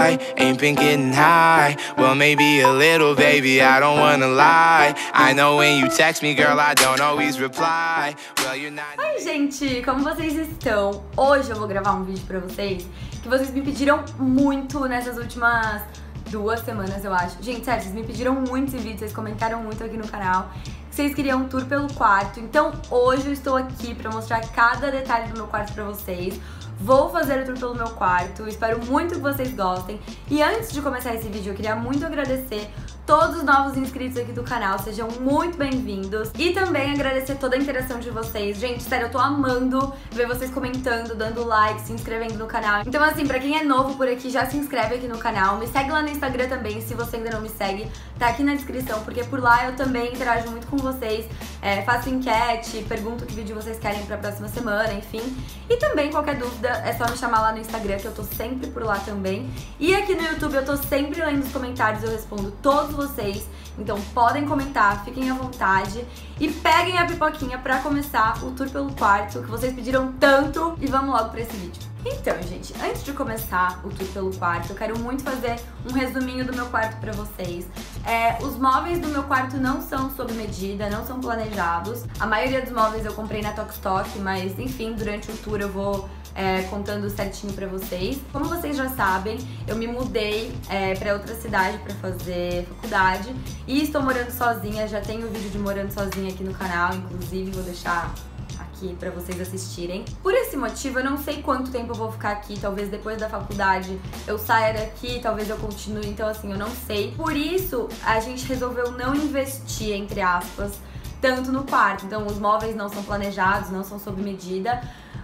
high, ain't been getting high. Well, maybe a little, baby, I don't wanna lie. I know when you text me, girl, I don't always reply. Well, you're not. Oi, gente, como vocês estão? Hoje eu vou gravar um vídeo pra vocês que vocês me pediram muito nessas últimas duas semanas, eu acho. Gente, sério, vocês me pediram muito esse vídeo, vocês comentaram muito aqui no canal. Vocês queriam um tour pelo quarto, então hoje eu estou aqui pra mostrar cada detalhe do meu quarto pra vocês. Vou fazer o tour pelo meu quarto, espero muito que vocês gostem. E antes de começar esse vídeo, eu queria muito agradecer todos os novos inscritos aqui do canal, sejam muito bem-vindos. E também agradecer toda a interação de vocês. Gente, sério, eu tô amando ver vocês comentando, dando like, se inscrevendo no canal. Então assim, pra quem é novo por aqui, já se inscreve aqui no canal. Me segue lá no Instagram também, se você ainda não me segue, tá aqui na descrição, porque por lá eu também interajo muito com vocês. É, faço enquete, pergunto que vídeo vocês querem pra próxima semana, enfim. E também, qualquer dúvida, é só me chamar lá no Instagram, que eu tô sempre por lá também. E aqui no YouTube eu tô sempre lendo os comentários, eu respondo todos vocês. Então podem comentar, fiquem à vontade e peguem a pipoquinha pra começar o tour pelo quarto que vocês pediram tanto e vamos logo pra esse vídeo. Então, gente, antes de começar o tour pelo quarto, eu quero muito fazer um resuminho do meu quarto pra vocês. É, os móveis do meu quarto não são sob medida, não são planejados. A maioria dos móveis eu comprei na Tokstok, mas enfim, durante o tour eu vou é, contando certinho pra vocês. Como vocês já sabem, eu me mudei é, pra outra cidade pra fazer faculdade e estou morando sozinha. Já tenho vídeo de morando sozinha aqui no canal, inclusive vou deixar aqui para vocês assistirem. Por esse motivo, eu não sei quanto tempo eu vou ficar aqui, talvez depois da faculdade eu saia daqui, talvez eu continue, então assim, eu não sei. Por isso, a gente resolveu não investir, entre aspas, tanto no quarto. Então, os móveis não são planejados, não são sob medida,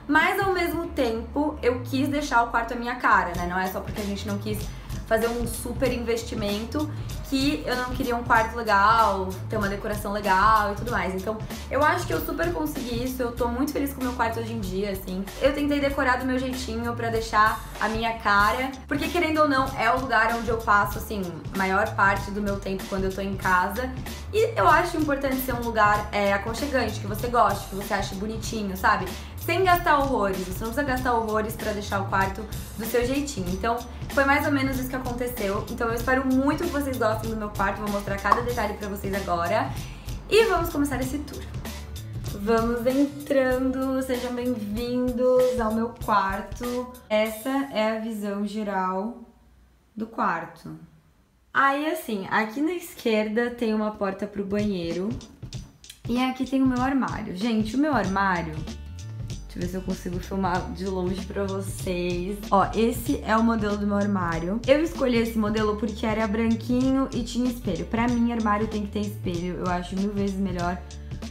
mas ao mesmo tempo, eu quis deixar o quarto à minha cara, né? Não é só porque a gente não quis fazer um super investimento que eu não queria um quarto legal, ter uma decoração legal e tudo mais. Então, eu acho que eu super consegui isso. Eu tô muito feliz com o meu quarto hoje em dia, assim. Eu tentei decorar do meu jeitinho para deixar a minha cara, porque querendo ou não, é o lugar onde eu passo assim maior parte do meu tempo quando eu tô em casa. E eu acho importante ser um lugar é, aconchegante, que você goste, que você ache bonitinho, sabe? Sem gastar horrores. Você não precisa gastar horrores para deixar o quarto do seu jeitinho. Então, foi mais ou menos isso que aconteceu. Então, eu espero muito que vocês gostem do meu quarto. Vou mostrar cada detalhe para vocês agora. E vamos começar esse tour. Vamos entrando, sejam bem-vindos ao meu quarto. Essa é a visão geral do quarto. Aí, assim, aqui na esquerda tem uma porta pro banheiro. E aqui tem o meu armário. Gente, o meu armário Deixa eu ver se eu consigo filmar de longe pra vocês. Ó, esse é o modelo do meu armário. Eu escolhi esse modelo porque era branquinho e tinha espelho. Pra mim, armário tem que ter espelho. Eu acho mil vezes melhor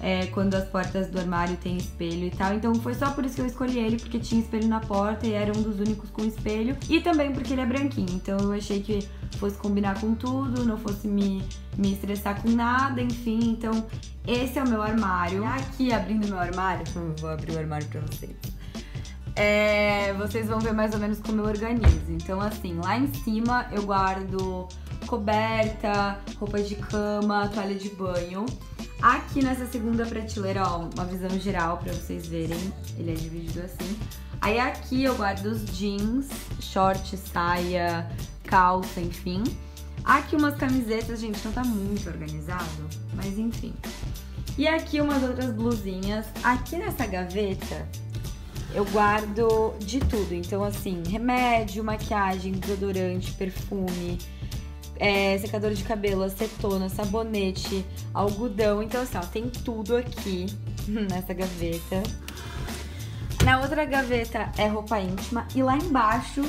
é, quando as portas do armário tem espelho e tal. Então foi só por isso que eu escolhi ele, porque tinha espelho na porta e era um dos únicos com espelho. E também porque ele é branquinho, então eu achei que fosse combinar com tudo, não fosse me, me estressar com nada, enfim. Então esse é o meu armário. Aqui, abrindo meu armário, vou abrir o armário pra vocês. É, vocês vão ver mais ou menos como eu organizo. Então, assim, lá em cima eu guardo coberta, roupa de cama, toalha de banho. Aqui nessa segunda prateleira, ó, uma visão geral pra vocês verem. Ele é dividido assim. Aí aqui eu guardo os jeans, short, saia, calça, enfim. Aqui umas camisetas, gente, não tá muito organizado, mas enfim. E aqui umas outras blusinhas. Aqui nessa gaveta eu guardo de tudo. Então, assim, remédio, maquiagem, desodorante, perfume, é, secador de cabelo, acetona, sabonete, algodão. Então, assim, ó, tem tudo aqui nessa gaveta. Na outra gaveta é roupa íntima. E lá embaixo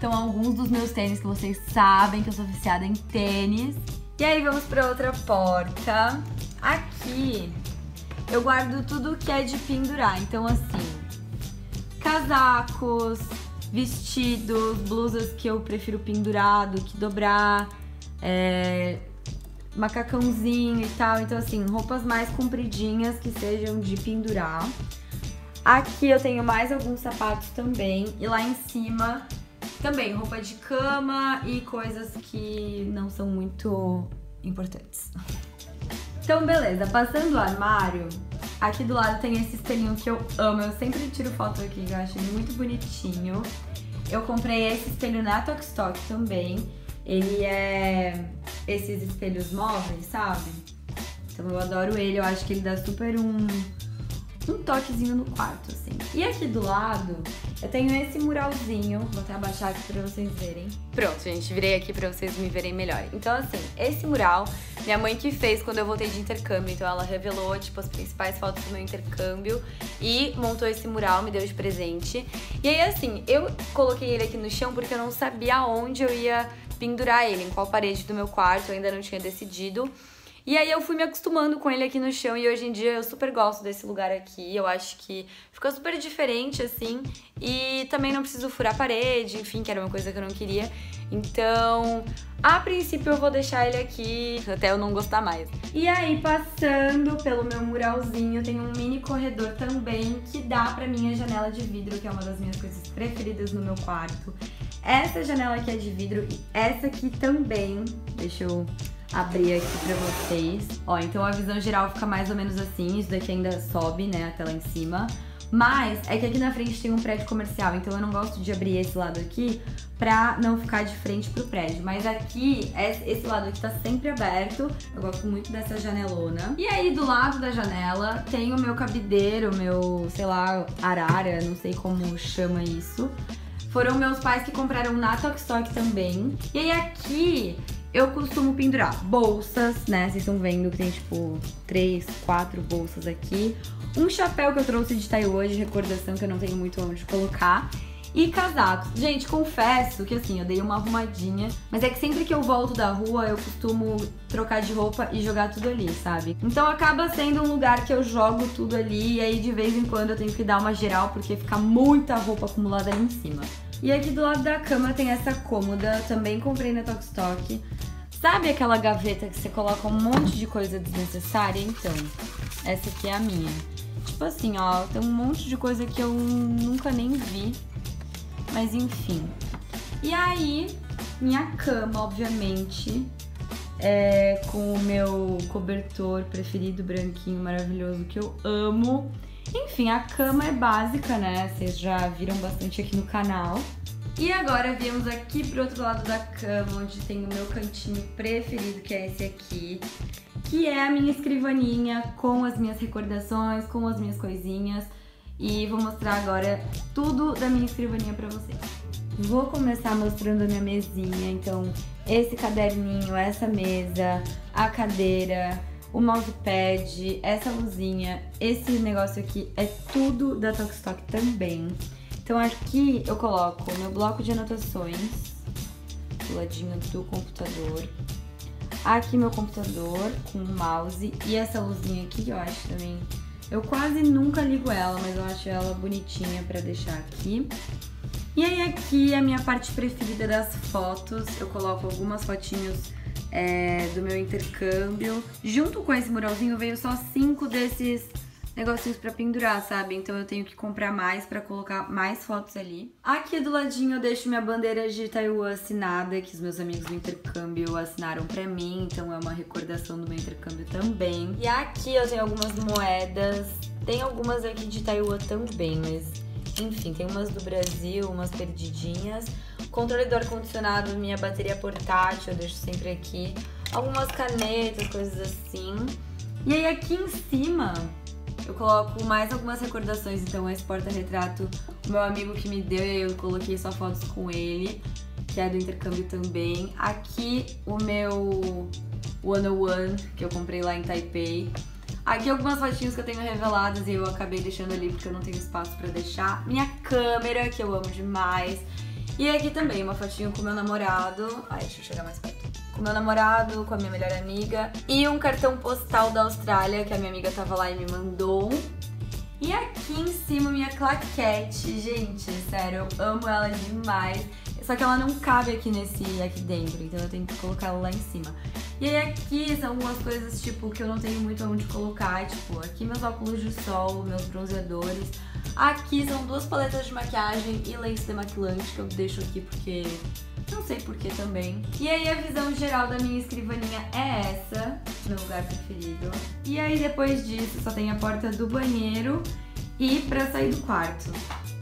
estão alguns dos meus tênis que vocês sabem que eu sou viciada em tênis. E aí vamos para outra porta. Aqui eu guardo tudo que é de pendurar. Então, assim, casacos, vestidos, blusas que eu prefiro pendurado, que dobrar é, macacãozinho e tal. Então, assim, roupas mais compridinhas que sejam de pendurar. Aqui eu tenho mais alguns sapatos também. E lá em cima também roupa de cama e coisas que não são muito importantes. Então, beleza. Passando o armário, aqui do lado tem esse espelhinho que eu amo. Eu sempre tiro foto aqui, eu acho ele muito bonitinho. eu comprei esse espelho na Tokstok também. Ele é esses espelhos móveis, sabe? Então eu adoro ele, eu acho que ele dá super um um toquezinho no quarto, assim. E aqui do lado, eu tenho esse muralzinho, vou até abaixar aqui pra vocês verem. Pronto, gente, virei aqui pra vocês me verem melhor. Então, assim, esse mural, minha mãe que fez quando eu voltei de intercâmbio, então ela revelou, tipo, as principais fotos do meu intercâmbio e montou esse mural, me deu de presente. E aí, assim, eu coloquei ele aqui no chão porque eu não sabia onde eu ia pendurar ele, em qual parede do meu quarto, eu ainda não tinha decidido. E aí eu fui me acostumando com ele aqui no chão e hoje em dia eu super gosto desse lugar aqui. Eu acho que ficou super diferente assim e também não preciso furar a parede, enfim, que era uma coisa que eu não queria. Então, a princípio eu vou deixar ele aqui até eu não gostar mais. E aí, passando pelo meu muralzinho, tem um mini corredor também que dá pra minha janela de vidro, que é uma das minhas coisas preferidas no meu quarto. Essa janela aqui é de vidro e essa aqui também. Deixa eu abrir aqui pra vocês. Ó, então a visão geral fica mais ou menos assim. Isso daqui ainda sobe, né, até lá em cima. Mas é que aqui na frente tem um prédio comercial, então eu não gosto de abrir esse lado aqui pra não ficar de frente pro prédio. Mas aqui, esse lado aqui tá sempre aberto. Eu gosto muito dessa janelona. E aí, do lado da janela, tem o meu cabideiro, meu, sei lá, arara, não sei como chama isso. Foram meus pais que compraram na Tokstok também. E aí aqui eu costumo pendurar bolsas, né? Vocês estão vendo que tem tipo três, quatro bolsas aqui. Um chapéu que eu trouxe de Taiwan de recordação que eu não tenho muito onde colocar. E casacos. Gente, confesso que assim, eu dei uma arrumadinha, mas é que sempre que eu volto da rua, eu costumo trocar de roupa e jogar tudo ali, sabe? Então acaba sendo um lugar que eu jogo tudo ali e aí de vez em quando eu tenho que dar uma geral porque fica muita roupa acumulada ali em cima. E aqui do lado da cama tem essa cômoda, também comprei na Tokstok. Sabe aquela gaveta que você coloca um monte de coisa desnecessária? Então, essa aqui é a minha. Tipo assim, ó, tem um monte de coisa que eu nunca nem vi. Mas enfim. E aí, minha cama, obviamente, é com o meu cobertor preferido, branquinho, maravilhoso, que eu amo. Enfim, a cama é básica, né? Vocês já viram bastante aqui no canal. E agora viemos aqui pro outro lado da cama, onde tem o meu cantinho preferido, que é esse aqui. Que é a minha escrivaninha com as minhas recordações, com as minhas coisinhas. E vou mostrar agora tudo da minha escrivaninha pra vocês. Vou começar mostrando a minha mesinha, então esse caderninho, essa mesa, a cadeira, o mousepad, essa luzinha, esse negócio aqui é tudo da Talkstock também. Então aqui eu coloco meu bloco de anotações do ladinho do computador. Aqui meu computador com o mouse e essa luzinha aqui que eu acho também... Eu quase nunca ligo ela, mas eu acho ela bonitinha pra deixar aqui. E aí aqui a minha parte preferida das fotos, eu coloco algumas fotinhos é, do meu intercâmbio. Junto com esse muralzinho veio só cinco desses negocinhos para pendurar, sabe? Então eu tenho que comprar mais para colocar mais fotos ali. Aqui do ladinho eu deixo minha bandeira de Taiwan assinada, que os meus amigos do intercâmbio assinaram para mim, então é uma recordação do meu intercâmbio também. E aqui eu tenho algumas moedas, tem algumas aqui de Taiwan também, mas enfim, tem umas do Brasil, umas perdidinhas. Controle do ar-condicionado, minha bateria portátil, eu deixo sempre aqui. Algumas canetas, coisas assim. E aí aqui em cima eu coloco mais algumas recordações, então esse porta-retrato, o meu amigo que me deu, eu coloquei só fotos com ele, que é do intercâmbio também. Aqui o meu 101, que eu comprei lá em Taipei. Aqui algumas fotinhas que eu tenho reveladas e eu acabei deixando ali porque eu não tenho espaço pra deixar. Minha câmera, que eu amo demais. E aqui também uma fotinho com meu namorado. Ai, deixa eu chegar mais perto. Com meu namorado, com a minha melhor amiga. E um cartão postal da Austrália, que a minha amiga tava lá e me mandou. E aqui em cima minha claquete, gente, sério, eu amo ela demais. Só que ela não cabe aqui nesse aqui dentro, então eu tenho que colocar ela lá em cima. E aí aqui são algumas coisas, tipo, que eu não tenho muito onde colocar, tipo, aqui meus óculos de sol, meus bronzeadores. Aqui são duas paletas de maquiagem e lenço demaquilante que eu deixo aqui porque não sei porquê também. E aí a visão geral da minha escrivaninha é essa, meu lugar preferido. E aí depois disso só tem a porta do banheiro e pra sair do quarto.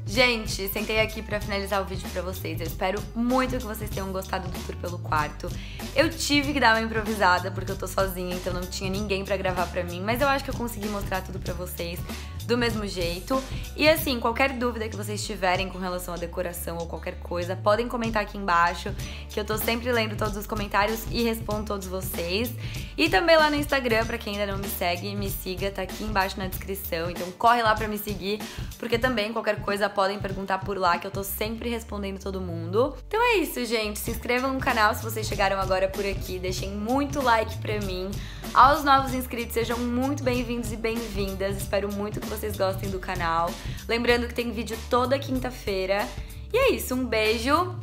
Gente, sentei aqui para finalizar o vídeo para vocês. Eu espero muito que vocês tenham gostado do tour pelo quarto. Eu tive que dar uma improvisada porque eu tô sozinha, então não tinha ninguém para gravar para mim, mas eu acho que eu consegui mostrar tudo para vocês do mesmo jeito. E assim, qualquer dúvida que vocês tiverem com relação à decoração ou qualquer coisa, podem comentar aqui embaixo, que eu tô sempre lendo todos os comentários e respondo todos vocês. E também lá no Instagram, para quem ainda não me segue, me siga, tá aqui embaixo na descrição. Então corre lá para me seguir, porque também qualquer coisa podem perguntar por lá, que eu tô sempre respondendo todo mundo. Então é isso, gente. Se inscrevam no canal se vocês chegaram agora por aqui, deixem muito like pra mim. Aos novos inscritos, sejam muito bem-vindos e bem-vindas. Espero muito que vocês gostem do canal. Lembrando que tem vídeo toda quinta-feira. E é isso, um beijo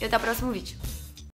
e até o próximo vídeo.